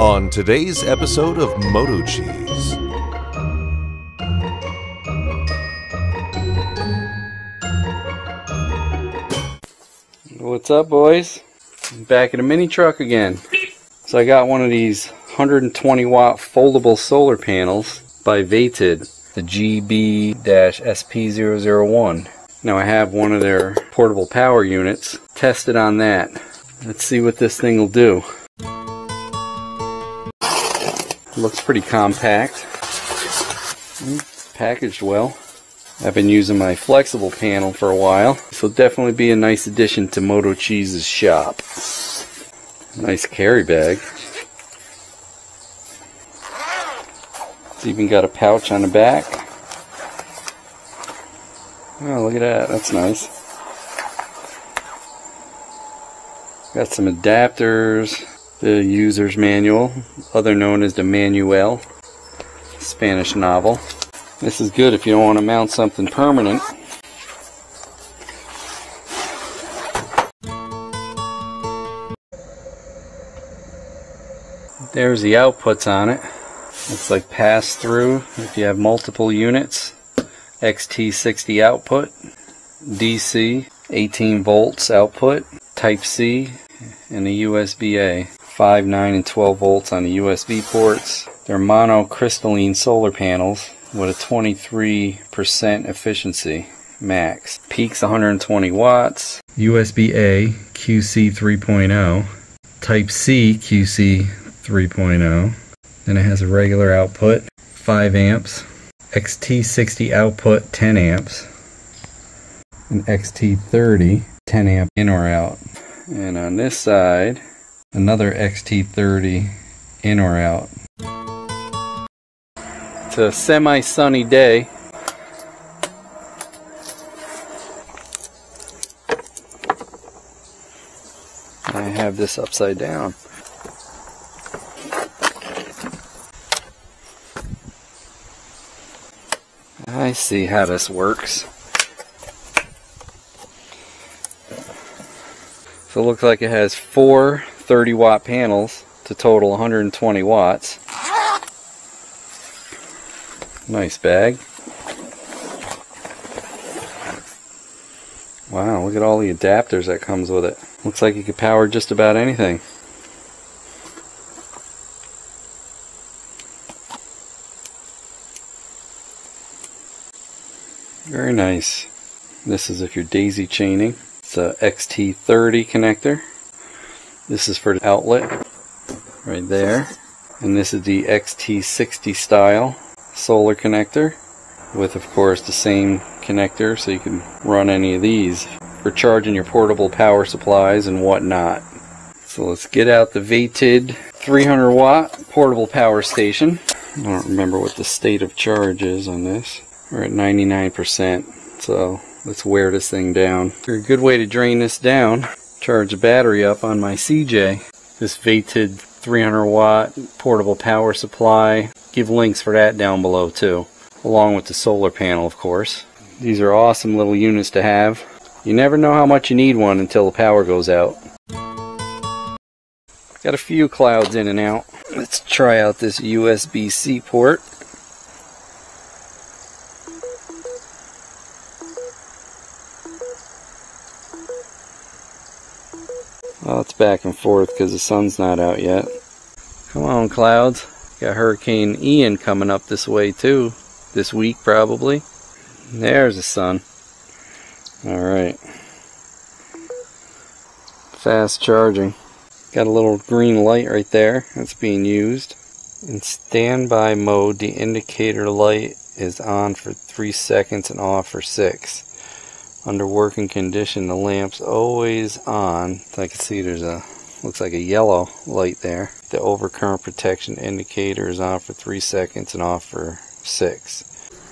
on today's episode of MotoCheez. What's up, boys? Back in a mini truck again. So I got one of these 120 watt foldable solar panels by Vatid, the GB-SP001. Now I have one of their portable power units tested on that. Let's see what this thing will do. Looks pretty compact. Mm, packaged well. I've been using my flexible panel for a while. This will definitely be a nice addition to MotoCheez's shop. Nice carry bag. It's even got a pouch on the back. Oh, look at that. That's nice. Got some adapters. The user's manual, other known as the manual. Spanish novel. This is good if you don't want to mount something permanent. There's the outputs on it. It's like pass through if you have multiple units. XT60 output, DC 18 volts output, Type C, and a USB A. 5, 9, and 12 volts on the USB ports. They're monocrystalline solar panels with a 23% efficiency max. Peaks 120 watts. USB A QC 3.0. Type C QC 3.0. Then it has a regular output, 5 amps. XT60 output, 10 amps. An XT30, 10 amp in or out. And on this side, another XT30 in or out. It's a semi-sunny day. I have this upside down. I see how this works. So it looks like it has four 30 watt panels to total 120 watts. Nice bag. Wow, look at all the adapters that comes with it. Looks like you could power just about anything. Very nice. This is if you're daisy chaining. It's a XT30 connector. This is for the outlet right there. And this is the XT60 style solar connector with of course the same connector so you can run any of these for charging your portable power supplies and whatnot. So let's get out the Vatid 300 watt portable power station. I don't remember what the state of charge is on this. We're at 99%. So let's wear this thing down. A good way to drain this down, charge the battery up on my CJ. This Vatid 300 watt portable power supply. Give links for that down below too. Along with the solar panel of course. These are awesome little units to have. You never know how much you need one until the power goes out. Got a few clouds in and out. Let's try out this USB-C port. Back and forth because the sun's not out yet. Come on, clouds. Got Hurricane Ian coming up this way too. This week, probably. There's the sun. Alright. Fast charging. Got a little green light right there that's being used. In standby mode, the indicator light is on for 3 seconds and off for 6 under working condition the lamp's always on. I can see there's a looks like a yellow light there. The overcurrent protection indicator is on for three seconds and off for six.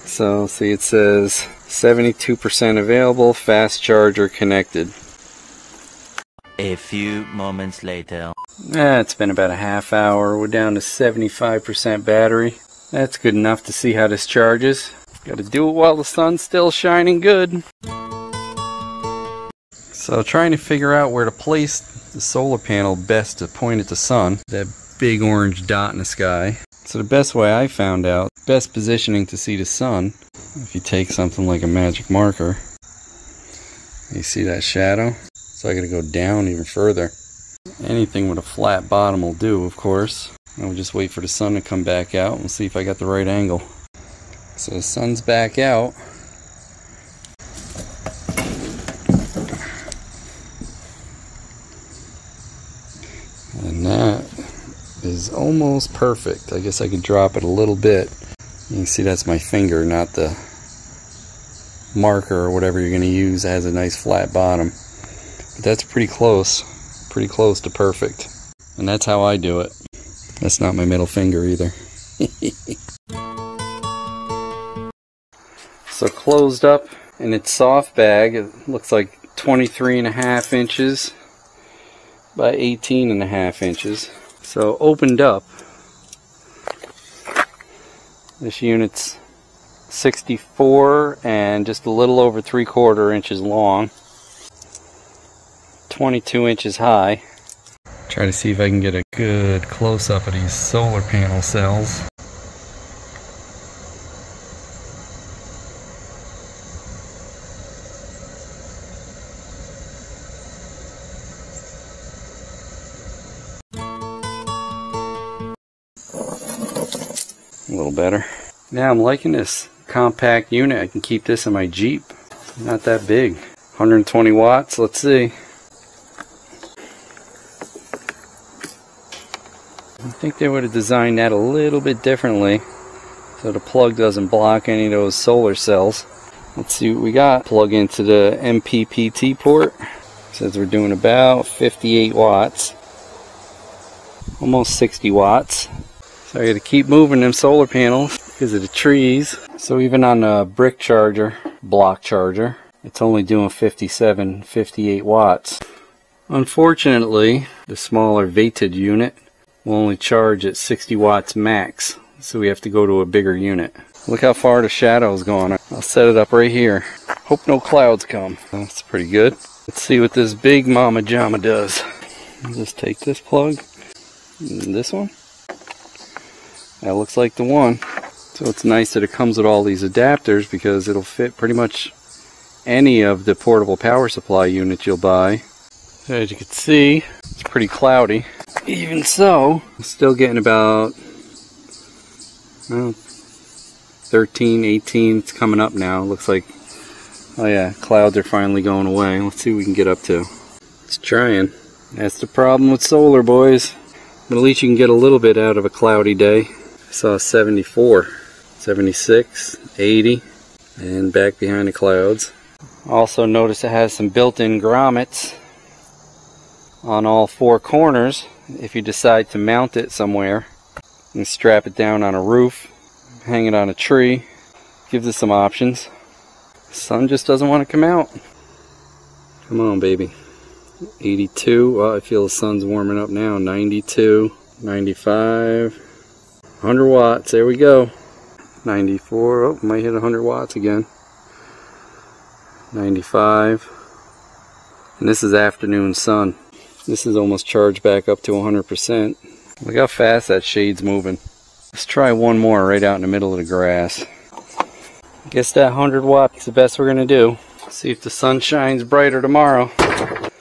So see it says 72% available fast charger connected. A few moments later. eh, it's been about a half hour. We're down to 75% battery. That's good enough to see how this charges. Gotta do it while the sun's still shining good so trying to figure out where to place the solar panel best to point at the sun, that big orange dot in the sky. So the best way I found out, best positioning to see the sun, if you take something like a magic marker, you see that shadow? So I gotta go down even further. Anything with a flat bottom will do, of course. I'll just wait for the sun to come back out and see if I got the right angle. So the sun's back out. And that is almost perfect. I guess I could drop it a little bit. You can see that's my finger, not the marker or whatever you're going to use. Has a nice flat bottom. But that's pretty close. Pretty close to perfect. And that's how I do it. That's not my middle finger either. so closed up in its soft bag, it looks like 23 and a half inches by 18 and a half inches. So opened up, this unit's 64 and just a little over three quarter inches long, 22 inches high. Try to see if I can get a good close up of these solar panel cells. A little better. Now I'm liking this compact unit. I can keep this in my Jeep. Not that big. 120 watts. Let's see. I think they would have designed that a little bit differently so the plug doesn't block any of those solar cells. Let's see what we got. Plug into the MPPT port. Says we're doing about 58 watts. Almost 60 watts. So I got to keep moving them solar panels because of the trees. So even on a brick charger, block charger, it's only doing 57, 58 watts. Unfortunately, the smaller Vatid unit will only charge at 60 watts max. So we have to go to a bigger unit. Look how far the shadow is going. I'll set it up right here. Hope no clouds come. That's pretty good. Let's see what this big mama jama does. I'll just take this plug. This one. That looks like the one. So it's nice that it comes with all these adapters because it'll fit pretty much any of the portable power supply units you'll buy. So as you can see, it's pretty cloudy. Even so, I'm still getting about well, 13, 18. It's coming up now. Looks like, oh yeah, clouds are finally going away. Let's see what we can get up to. It's trying. That's the problem with solar, boys. But at least you can get a little bit out of a cloudy day. I saw uh, 74, 76, 80, and back behind the clouds. Also notice it has some built-in grommets on all four corners if you decide to mount it somewhere and strap it down on a roof, hang it on a tree. Gives us some options. Sun just doesn't want to come out. Come on, baby. 82. Oh, I feel the sun's warming up now. 92, 95. 100 watts, there we go. 94, oh, might hit 100 watts again. 95. And this is afternoon sun. This is almost charged back up to 100%. Look how fast that shade's moving. Let's try one more right out in the middle of the grass. I Guess that 100 watts is the best we're going to do. See if the sun shines brighter tomorrow.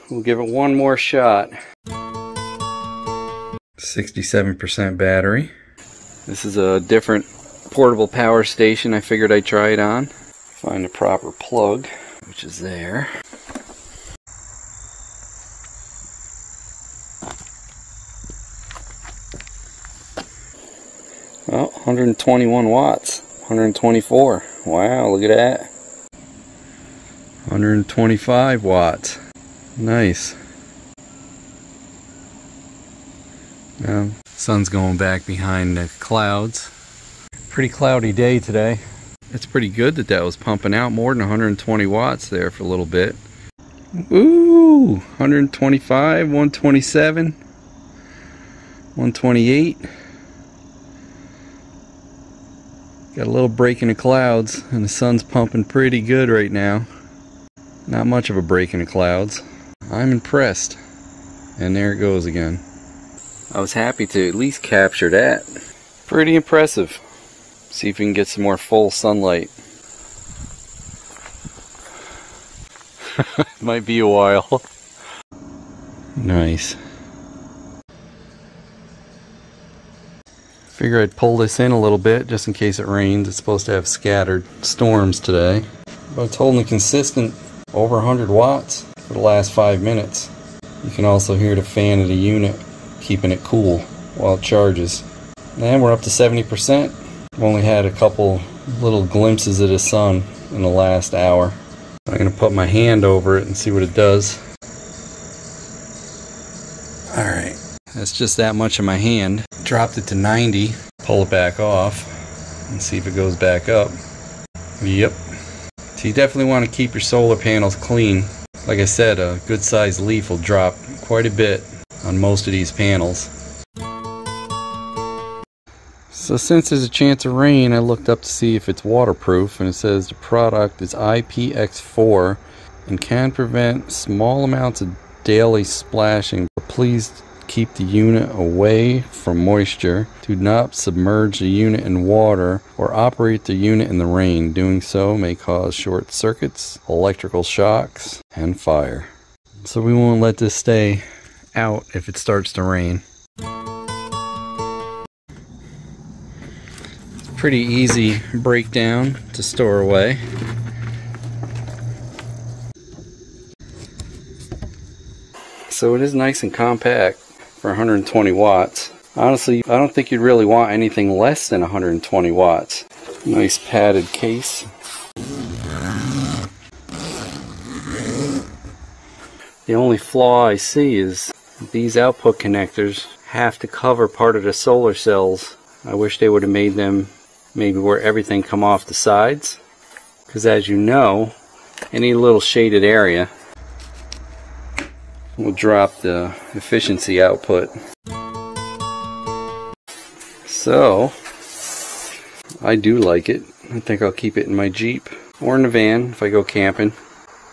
We'll give it one more shot. 67% battery. This is a different portable power station. I figured I'd try it on. Find the proper plug, which is there. Well, 121 watts. 124. Wow, look at that. 125 watts. Nice. Now, sun's going back behind the clouds. Pretty cloudy day today. It's pretty good that that was pumping out more than 120 watts there for a little bit. Ooh, 125, 127, 128. Got a little break in the clouds and the sun's pumping pretty good right now. Not much of a break in the clouds. I'm impressed. And there it goes again. I was happy to at least capture that. Pretty impressive. See if we can get some more full sunlight. Might be a while. nice. Figure I'd pull this in a little bit just in case it rains. It's supposed to have scattered storms today. But it's holding consistent over 100 watts for the last five minutes. You can also hear the fan of the unit keeping it cool while it charges. And we're up to 70%. I've only had a couple little glimpses of the sun in the last hour. I'm going to put my hand over it and see what it does. Alright, that's just that much of my hand. Dropped it to 90, pull it back off, and see if it goes back up. Yep. So you definitely want to keep your solar panels clean. Like I said, a good sized leaf will drop quite a bit on most of these panels. So since there's a chance of rain, I looked up to see if it's waterproof and it says the product is IPX4 and can prevent small amounts of daily splashing. But please keep the unit away from moisture. Do not submerge the unit in water or operate the unit in the rain. Doing so may cause short circuits, electrical shocks, and fire. So we won't let this stay out if it starts to rain. pretty easy breakdown to store away. So it is nice and compact for 120 watts. Honestly, I don't think you'd really want anything less than 120 watts. Nice padded case. The only flaw I see is these output connectors have to cover part of the solar cells. I wish they would have made them maybe where everything come off the sides because as you know any little shaded area will drop the efficiency output. So I do like it. I think I'll keep it in my Jeep or in the van if I go camping.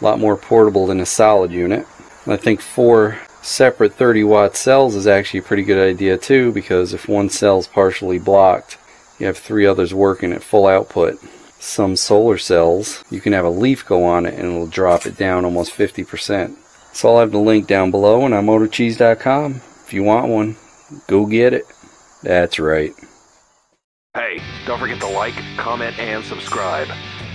A lot more portable than a solid unit. I think four separate 30 watt cells is actually a pretty good idea too because if one cell's partially blocked you have three others working at full output. Some solar cells, you can have a leaf go on it and it'll drop it down almost 50%. So I'll have the link down below and on motocheez.com. If you want one, go get it. That's right. Hey, don't forget to like, comment, and subscribe.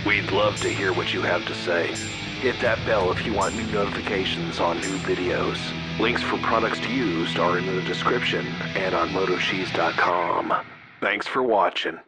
We'd love to hear what you have to say. Hit that bell if you want new notifications on new videos. Links for products used are in the description and on motocheez.com. Thanks for watching.